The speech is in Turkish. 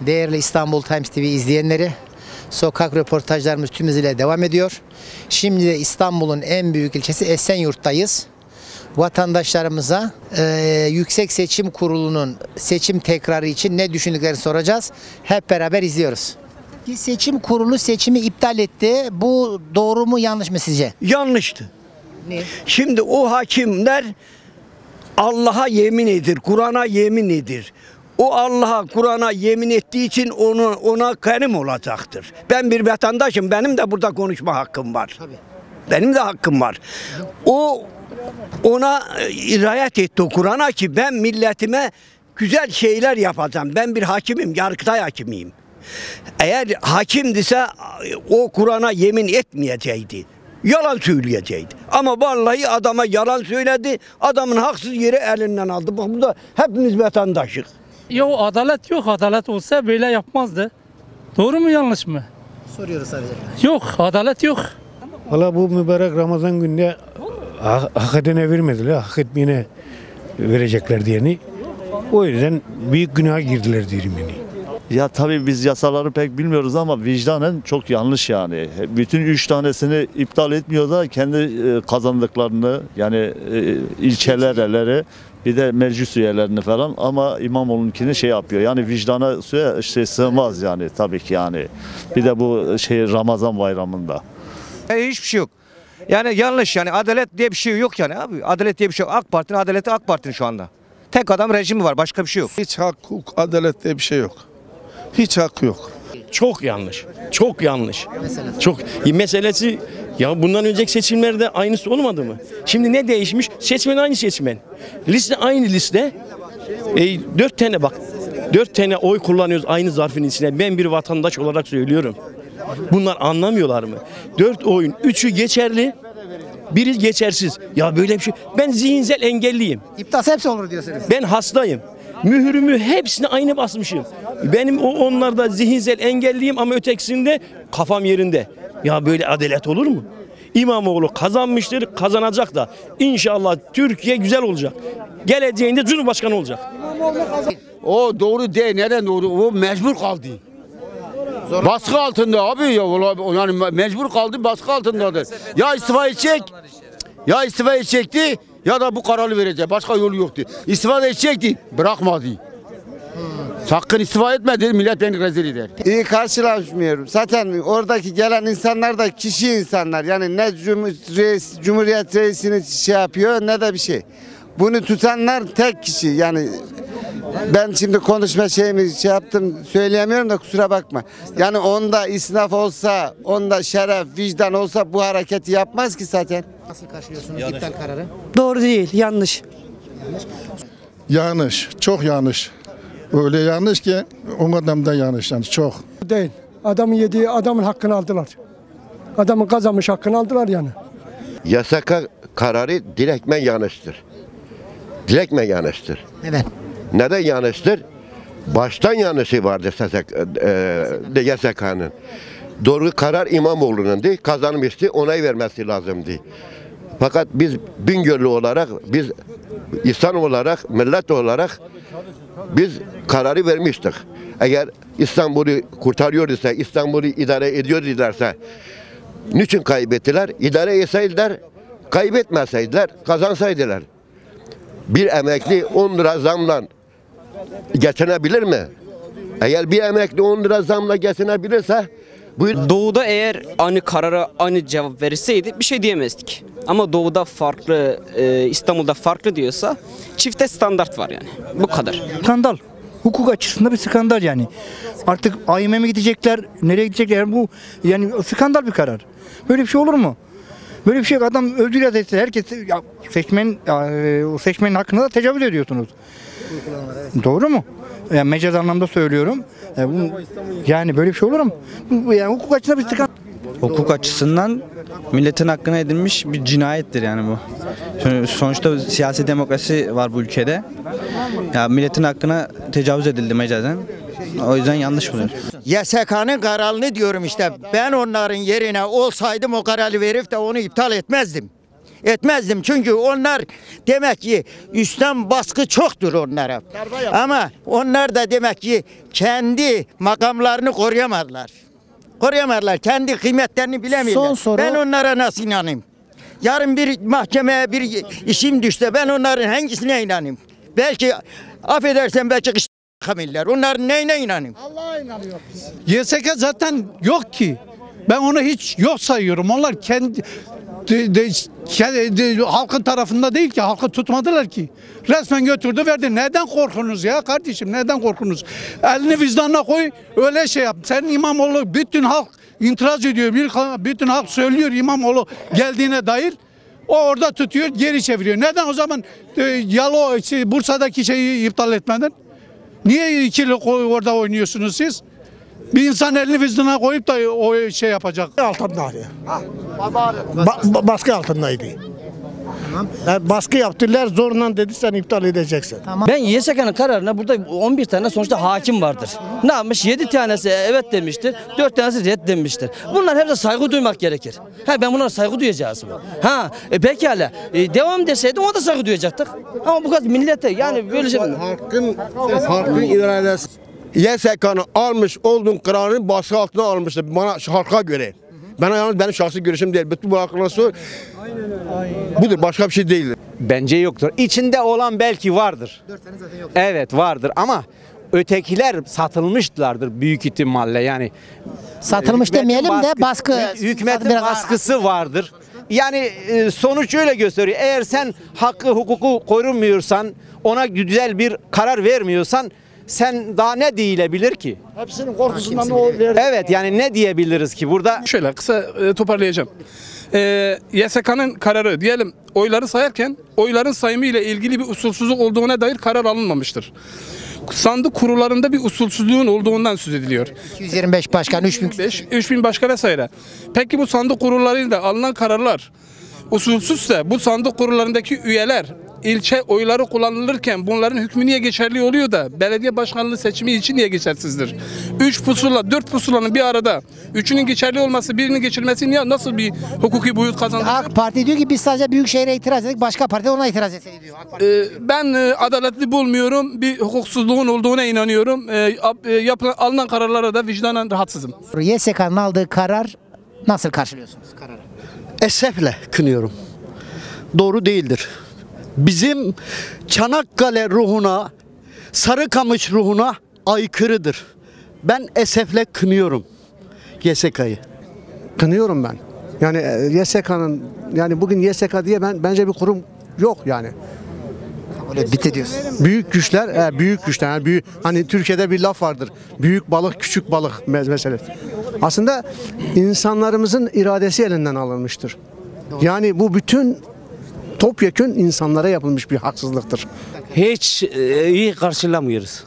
Değerli İstanbul Times TV izleyenleri, sokak röportajlarımız tüm hızıyla devam ediyor. Şimdi de İstanbul'un en büyük ilçesi Esenyurt'tayız. Vatandaşlarımıza eee, Yüksek Seçim Kurulu'nun seçim tekrarı için ne düşündüklerini soracağız. Hep beraber izliyoruz. Seçim Kurulu seçimi iptal etti. Bu doğru mu yanlış mı sizce? Yanlıştı. Ne? Şimdi o hakimler Allah'a yemin edir, Kur'an'a yemin edir. O Allah'a, Kur'an'a yemin ettiği için onu ona karim olacaktır. Ben bir vatandaşım, benim de burada konuşma hakkım var. Tabii. Benim de hakkım var. O ona e, riayet etti o Kur'an'a ki ben milletime güzel şeyler yapacağım. Ben bir hakimim, yargıtay hakimiyim. Eğer hakimdise o Kur'an'a yemin etmeyecekti. Yalan söyleyecekti. Ama vallahi adama yalan söyledi. Adamın haksız yeri elinden aldı. Bak bu da hepimiz vatandaşık. Yok adalet yok. Adalet olsa böyle yapmazdı. Doğru mu yanlış mı? Soruyoruz sadece. Yok adalet yok. Valla bu mübarek Ramazan gününde hak, hak edene vermediler, hak etmeyene verecekler diyeni. O yüzden büyük günaha girdiler diyelim yani. Ya tabii biz yasaları pek bilmiyoruz ama vicdanen çok yanlış yani. Bütün üç tanesini iptal etmiyor da kendi e, kazandıklarını yani e, ilçelerleri bir de meclis üyelerini falan ama İmamoğlu'nunkini şey yapıyor. Yani vicdana suya şey sığmaz yani tabii ki yani. Bir de bu şey Ramazan bayramında. Yani hiçbir şey yok. Yani yanlış yani adalet diye bir şey yok yani abi. Adalet diye bir şey yok. AK Parti'nin adaleti AK Parti'nin şu anda. Tek adam rejimi var başka bir şey yok. Hiç hak, hukuk, adalet diye bir şey yok. Hiç hak yok. Çok yanlış. Çok yanlış. Çok meselesi ya bundan önceki seçimlerde aynısı olmadı mı? Şimdi ne değişmiş? Seçmen aynı seçmen. Liste aynı liste. E, dört tane bak. Dört tane oy kullanıyoruz aynı zarfın içine. Ben bir vatandaş olarak söylüyorum. Bunlar anlamıyorlar mı? Dört oyun. Üçü geçerli. Biri geçersiz. Ya böyle bir şey. Ben zihinsel engelliyim. İptal hepsi olur diyorsunuz. Ben hastayım. Mührümü hepsini aynı basmışım. Benim o onlarda zihinsel engelliyim ama ötekisinde kafam yerinde. Ya böyle adalet olur mu? İmamoğlu kazanmıştır, kazanacak da. İnşallah Türkiye güzel olacak. Geleceğinde Cumhurbaşkanı olacak. O doğru değil. Neden doğru? O mecbur kaldı. Baskı altında abi ya yani mecbur kaldı baskı altındadır. Ya istifa edecek. Ya istifa edecekti ya da bu kararı verecek. Başka yolu yoktu. İstifa da edecekti. Bırakmadı. Sakın istifa etmedi. Millet beni rezil eder. İyi karşılaşmıyorum. Zaten oradaki gelen insanlar da kişi insanlar. Yani ne Cumhuriyet, reis, Cumhuriyet reisini şey yapıyor ne de bir şey. Bunu tutanlar tek kişi. Yani ben şimdi konuşma şeyimi şey yaptım söyleyemiyorum da kusura bakma. Yani onda isnaf olsa, onda şeref, vicdan olsa bu hareketi yapmaz ki zaten. Nasıl karşılıyorsunuz iptal kararı? Doğru değil, yanlış. Yanlış. Çok yanlış. Öyle yanlış ki o adam da yanlış yani çok. Değil. Adamın yediği adamın hakkını aldılar. Adamın kazanmış hakkını aldılar yani. Yasaka kararı direktmen yanlıştır. Direktmen yanlıştır. Neden? Neden yanlıştır? Baştan yanlışı vardır e, yasaka'nın. Doğru karar İmamoğlu'nundu. Kazanmıştı. Onay vermesi lazımdı. Fakat biz Bingöl'lü olarak, biz insan olarak, millet olarak biz kararı vermiştik. Eğer İstanbul'u kurtarıyor ise, İstanbul'u idare ediyor idilerse niçin kaybettiler? İdare etseydiler, kaybetmeseydiler, kazansaydılar. Bir emekli 10 lira zamla geçinebilir mi? Eğer bir emekli 10 lira zamla geçinebilirse bu Doğu'da eğer aynı karara aynı cevap verilseydi bir şey diyemezdik. Ama Doğu'da farklı, e, İstanbul'da farklı diyorsa çifte standart var yani. Bu kadar. Skandal. Hukuk açısından bir skandal yani. Artık AYM'e gidecekler, nereye gidecekler bu yani skandal bir karar. Böyle bir şey olur mu? Böyle bir şey adam öldürüyor etse herkes ya seçmen ya, e, o seçmenin hakkına da tecavüz ediyorsunuz. Doğru mu? Yani mecaz anlamda söylüyorum. E, bu, yani böyle bir şey olur mu? Bu, yani hukuk açısından bir skandal. Hukuk açısından milletin hakkına edilmiş bir cinayettir yani bu. Sonuçta siyasi demokrasi var bu ülkede. Ya milletin hakkına tecavüz edildi mecazen. O yüzden yanlış buluyorum. YSK'nın kararını diyorum işte. Ben onların yerine olsaydım o kararı verip de onu iptal etmezdim. Etmezdim. Çünkü onlar demek ki üstten baskı çoktur onlara. Ama onlar da demek ki kendi makamlarını koruyamadılar. Koruyamadılar. Kendi kıymetlerini bilemiyorlar. Son soru- Ben onlara nasıl inanayım? Yarın bir mahkemeye bir işim düşse ben onların hangisine inanayım? Belki affedersen belki kamiller. Onların neyine inanayım? YSK zaten yok ki. Ben onu hiç yok sayıyorum. Onlar kendi de, de- ke- de- halkın tarafında değil ki. Halkı tutmadılar ki. Resmen götürdü verdi. Neden korkunuz ya kardeşim? Neden korkunuz? Elini vicdanına koy öyle şey yap. Sen İmamoğlu bütün halk itiraz ediyor. Bütün halk söylüyor İmamoğlu geldiğine dair. O orada tutuyor geri çeviriyor. Neden o zaman e, Yalo şey, Bursa'daki şeyi iptal etmeden? Niye ikili orada oynuyorsunuz siz? Bir insan elini vicdanına koyup da o şey yapacak. Altındaydı. Ba- baskı altındaydı. Yani baskı yaptılar zorla dedi sen iptal edeceksin. Ben YSK'nın kararına burada 11 tane sonuçta hakim vardır. Ne yapmış? 7 tanesi evet demiştir, 4 tanesi red demiştir. Bunlar hepsi saygı duymak gerekir. Ha ben bunlara saygı duyacağız mı? Ha e, pekala. E, devam deseydi ona da saygı duyacaktık. Ama bu kadar millete yani böyle şey... Halkın, halkın iradesi. YSK'nın almış olduğun kararını baskı altına almıştır bana halka göre. Bana yalnız benim şahsi görüşüm değil. Bütün bu halkına sor. Budur başka bir şey değildir. Bence yoktur. İçinde olan belki vardır. Evet vardır ama ötekiler satılmışlardır büyük ihtimalle yani. Satılmış Hükümetin demeyelim de baskı- Hükümetin biraz- baskısı vardır. Yani e, sonuç öyle gösteriyor. Eğer sen hakkı hukuku korumuyorsan, ona güzel bir karar vermiyorsan sen daha ne diyebilir ki? Hepsinin korkusundan o verdi. Evet yani ne diyebiliriz ki burada? Şöyle kısa e, toparlayacağım. E, YSK'nın kararı diyelim oyları sayarken oyların sayımı ile ilgili bir usulsüzlük olduğuna dair karar alınmamıştır. Sandık kurullarında bir usulsüzlüğün olduğundan söz ediliyor. 225 başkan 3000 5, 3000 başka vesaire. Peki bu sandık kurullarında alınan kararlar usulsüzse bu sandık kurullarındaki üyeler ilçe oyları kullanılırken bunların hükmü niye geçerli oluyor da belediye başkanlığı seçimi için niye geçersizdir? 3 pusula 4 pusulanın bir arada üçünün geçerli olması birinin geçirmesi niye nasıl bir hukuki boyut kazanır? AK Parti diyor ki biz sadece Büyükşehir'e itiraz ettik. Başka parti ona itiraz etseydi diyor. AK Parti. Ee, ben e, adaletli bulmuyorum. Bir hukuksuzluğun olduğuna inanıyorum. Ee, e, yapılan, alınan kararlara da vicdanen rahatsızım. YSK'nın aldığı karar nasıl karşılıyorsunuz kararı? esefle kınıyorum. Doğru değildir. Bizim Çanakkale ruhuna, Sarıkamış ruhuna aykırıdır. Ben esefle kınıyorum YSK'yı. Kınıyorum ben. Yani e, YSK'nın yani bugün YSK diye ben bence bir kurum yok yani. Öyle bitti diyorsun. Büyük güçler, e, büyük güçler. Yani büyük, hani Türkiye'de bir laf vardır. Büyük balık, küçük balık me- meselesi. Aslında insanlarımızın iradesi elinden alınmıştır. Yani bu bütün topyekün insanlara yapılmış bir haksızlıktır. Hiç e, iyi karşılamıyoruz.